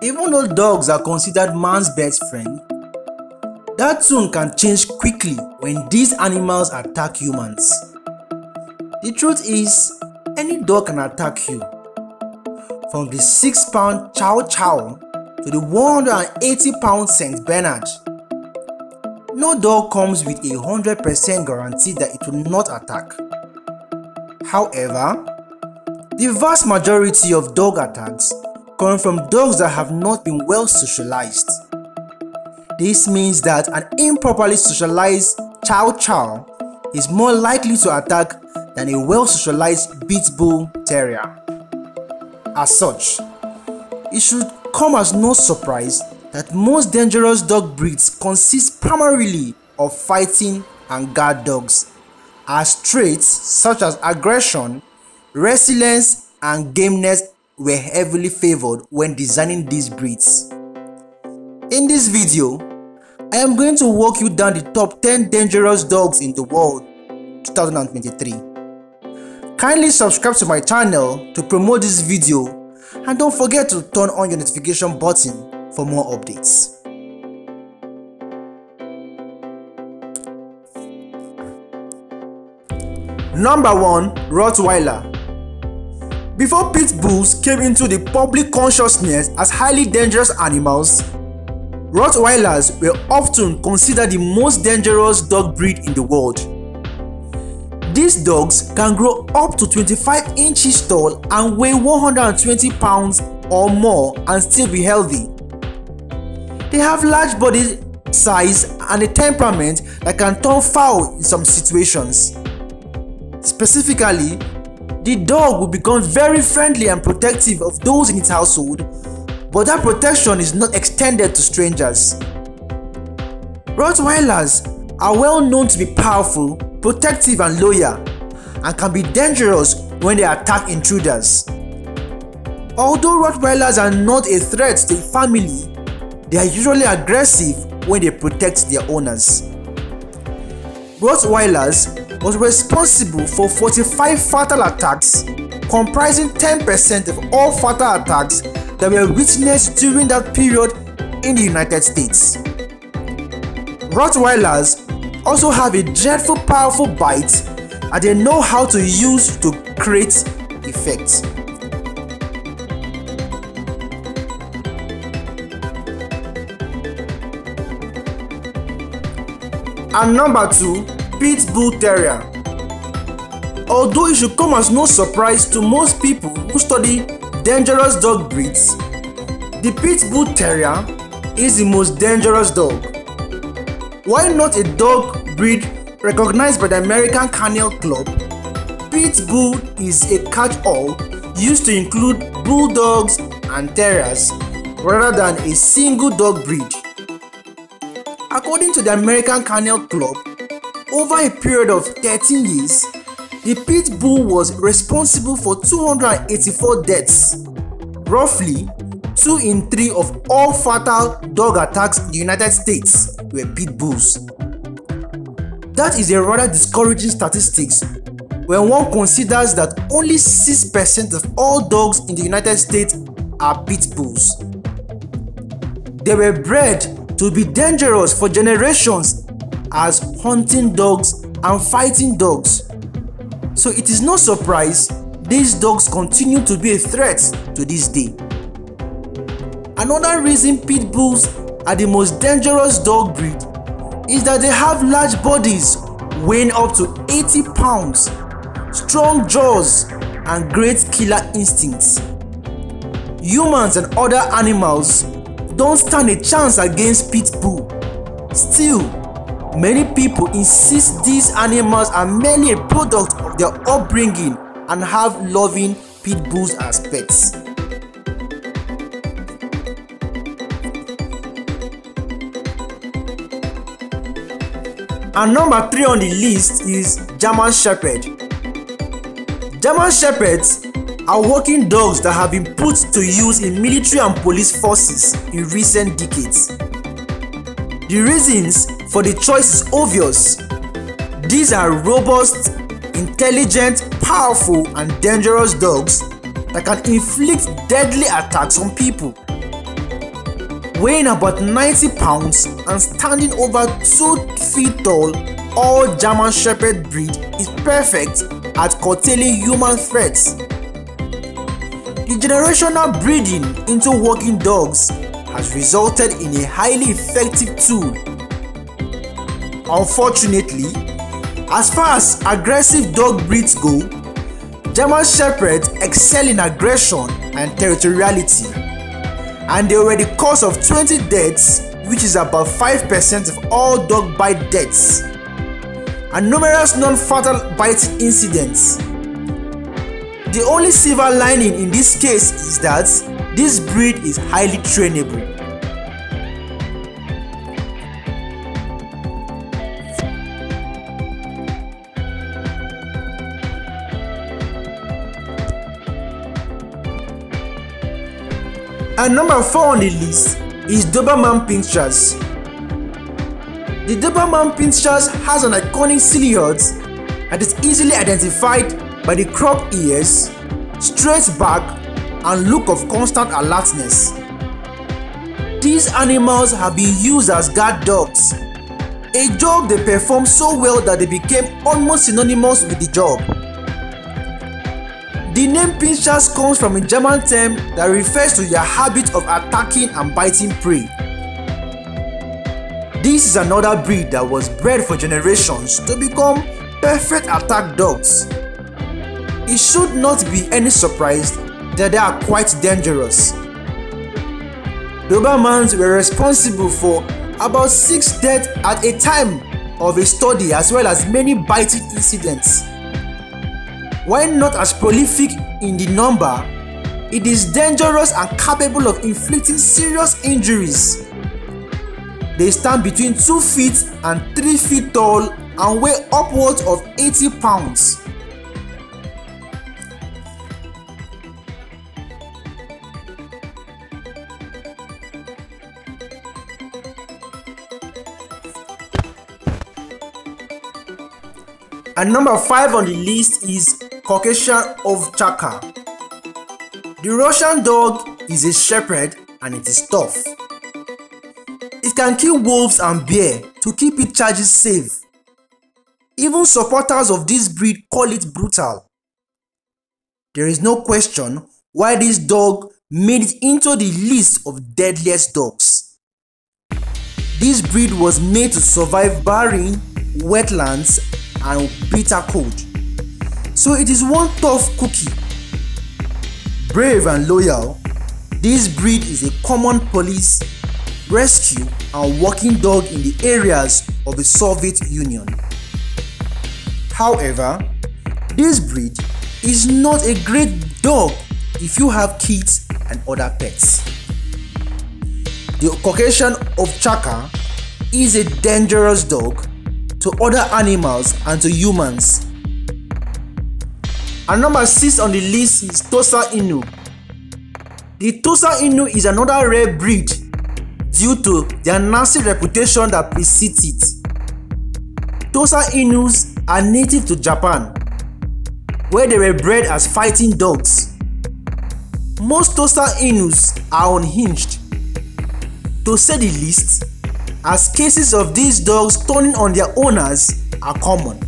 Even though dogs are considered man's best friend, that tune can change quickly when these animals attack humans. The truth is, any dog can attack you. From the 6 pound Chow Chow to the 180 pound St. Bernard. No dog comes with a 100% guarantee that it will not attack. However, the vast majority of dog attacks come from dogs that have not been well socialized. This means that an improperly socialized Chow Chow is more likely to attack than a well socialized Pit Bull Terrier. As such, it should come as no surprise that most dangerous dog breeds consist primarily of fighting and guard dogs, as traits such as aggression, resilience, and gameness were heavily favored when designing these breeds. In this video, I am going to walk you down the top 10 dangerous dogs in the world 2023. Kindly subscribe to my channel to promote this video and don't forget to turn on your notification button for more updates. Number 1 Rottweiler Before pit bulls came into the public consciousness as highly dangerous animals, Rottweilers were often considered the most dangerous dog breed in the world. These dogs can grow up to 25 inches tall and weigh 120 pounds or more and still be healthy. They have large body size and a temperament that can turn foul in some situations. Specifically, the dog will become very friendly and protective of those in its household, but that protection is not extended to strangers. Rottweilers are well known to be powerful, protective and loyal, and can be dangerous when they attack intruders. Although Rottweilers are not a threat to the family, they are usually aggressive when they protect their owners. Rottweilers was responsible for 45 fatal attacks, comprising 10% of all fatal attacks that were witnessed during that period in the United States. Rottweilers also have a dreadful powerful bite and they know how to use to create effects. And number 2, Pit Bull Terrier. Although it should come as no surprise to most people who study dangerous dog breeds, the Pit Bull Terrier is the most dangerous dog. Why not a dog breed recognized by the American Kennel Club? Pit Bull is a catch-all used to include bulldogs and terriers rather than a single dog breed. According to the American Kennel Club, over a period of 13 years, the pit bull was responsible for 284 deaths. Roughly, 2 in 3 of all fatal dog attacks in the United States were pit bulls. That is a rather discouraging statistics when one considers that only 6% of all dogs in the United States are pit bulls. They were bred to be dangerous for generations as hunting dogs and fighting dogs. So it is no surprise these dogs continue to be a threat to this day. Another reason pit bulls are the most dangerous dog breed is that they have large bodies weighing up to 80 pounds, strong jaws, and great killer instincts. Humans and other animals don't stand a chance against pit bull. Still, many people insist these animals are merely a product of their upbringing and have loving pit bulls as pets. And number 3 on the list is German Shepherd. German Shepherds are working dogs that have been put to use in military and police forces in recent decades. The reasons for the choice is obvious. These are robust, intelligent, powerful and dangerous dogs that can inflict deadly attacks on people. weighing about 90 pounds and standing over 2 feet tall, all German Shepherd breed is perfect at curtailing human threats. The generational breeding into working dogs has resulted in a highly effective tool. Unfortunately, as far as aggressive dog breeds go, German Shepherds excel in aggression and territoriality, and they were the cause of 20 deaths, which is about 5% of all dog bite deaths, and numerous non-fatal bite incidents. The only silver lining in this case is that this breed is highly trainable. And number 4 on the list is Doberman Pinschers. The Doberman Pinschers has an iconic silhouette that is easily identified by the cropped ears, straight back, and look of constant alertness. These animals have been used as guard dogs, a job they perform so well that they became almost synonymous with the job. The name pinschers comes from a German term that refers to their habit of attacking and biting prey. This is another breed that was bred for generations to become perfect attack dogs. It should not be any surprise that they are quite dangerous. Dobermans were responsible for about 6 deaths at a time of a study as well as many biting incidents. While not as prolific in the number, it is dangerous and capable of inflicting serious injuries. They stand between 2 feet and 3 feet tall and weigh upwards of 80 pounds. And number 5 on the list is Caucasian Ovcharka. The Russian dog is a shepherd and it is tough. It can kill wolves and bear to keep its charges safe. Even supporters of this breed call it brutal. There is no question why this dog made it into the list of deadliest dogs. This breed was made to survive barren, wetlands and bitter cold. So it is one tough cookie. Brave and loyal, this breed is a common police, rescue and walking dog in the areas of the Soviet Union. However, this breed is not a great dog if you have kids and other pets. The Caucasian Ovcharka is a dangerous dog to other animals and to humans. And number 6 on the list is Tosa Inu. The Tosa Inu is another rare breed due to their nasty reputation that precedes it. Tosa Inus are native to Japan, where they were bred as fighting dogs. Most Tosa Inus are unhinged. To say the least, as cases of these dogs turning on their owners are common.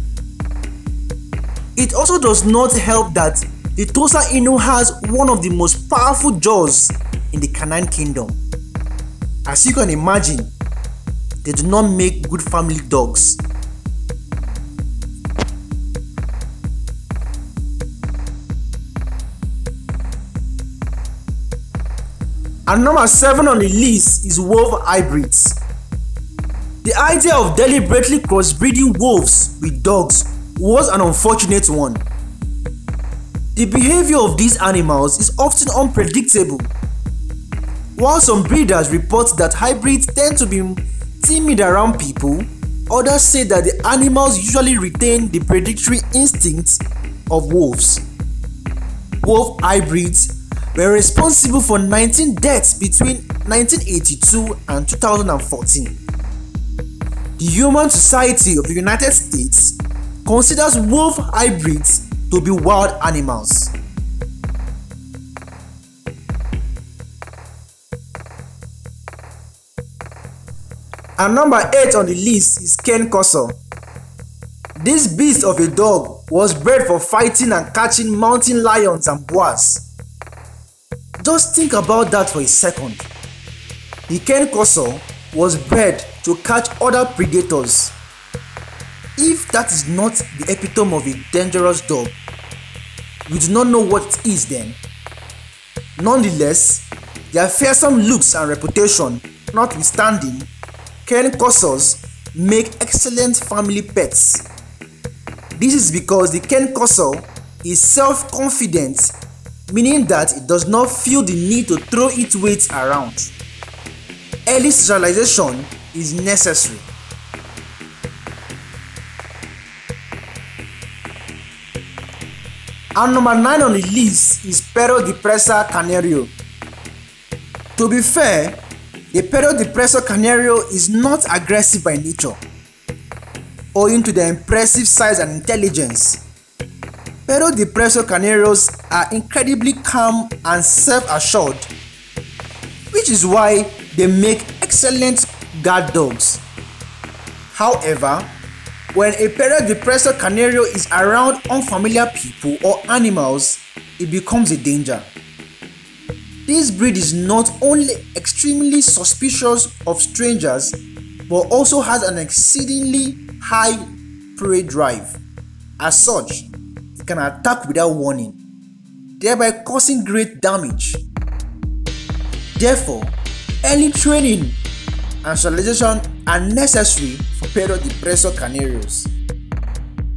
It also does not help that the Tosa Inu has one of the most powerful jaws in the canine kingdom. As you can imagine, they do not make good family dogs. And number 7 on the list is wolf hybrids. The idea of deliberately crossbreeding wolves with dogs was an unfortunate one. The behavior of these animals is often unpredictable. While some breeders report that hybrids tend to be timid around people, others say that the animals usually retain the predatory instincts of wolves. Wolf hybrids were responsible for 19 deaths between 1982 and 2014. The Humane Society of the United States considers wolf hybrids to be wild animals. And number 8 on the list is Cane Corso. This beast of a dog was bred for fighting and catching mountain lions and boas. Just think about that for a second. The Cane Corso was bred to catch other predators. If that is not the epitome of a dangerous dog, we do not know what it is then. Nonetheless, their fearsome looks and reputation notwithstanding, Cane Corsos make excellent family pets. This is because the Cane Corso is self-confident, meaning that it does not feel the need to throw its weight around. Early socialization is necessary. And number 9 on the list is Perro de Presa Canario. To be fair, the Perro de Presa Canario is not aggressive by nature. Owing to their impressive size and intelligence, Perro de Presa Canarios are incredibly calm and self-assured, which is why they make excellent guard dogs. However, when a Presa Canario is around unfamiliar people or animals, it becomes a danger. This breed is not only extremely suspicious of strangers but also has an exceedingly high prey drive. As such, it can attack without warning, thereby causing great damage. Therefore, early training and socialization are necessary for Perro de Presa Canarios.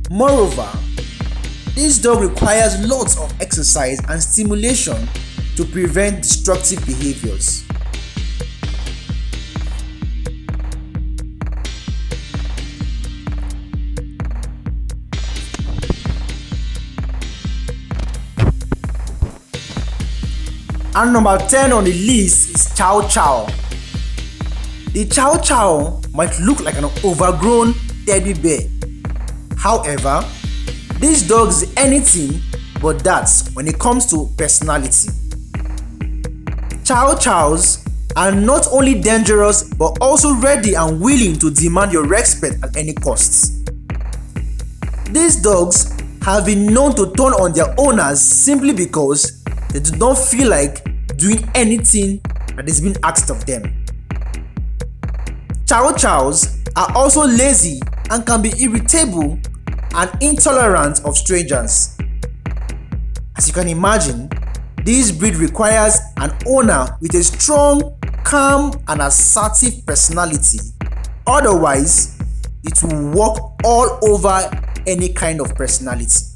Moreover, this dog requires lots of exercise and stimulation to prevent destructive behaviors. And number 10 on the list is Chow Chow. The Chow Chow might look like an overgrown teddy bear. However, this dog is anything but that when it comes to personality. Chow Chows are not only dangerous but also ready and willing to demand your respect at any cost. These dogs have been known to turn on their owners simply because they do not feel like doing anything that is being asked of them. Chow Chows are also lazy and can be irritable and intolerant of strangers. As you can imagine, this breed requires an owner with a strong, calm and assertive personality. Otherwise, it will walk all over any kind of personality.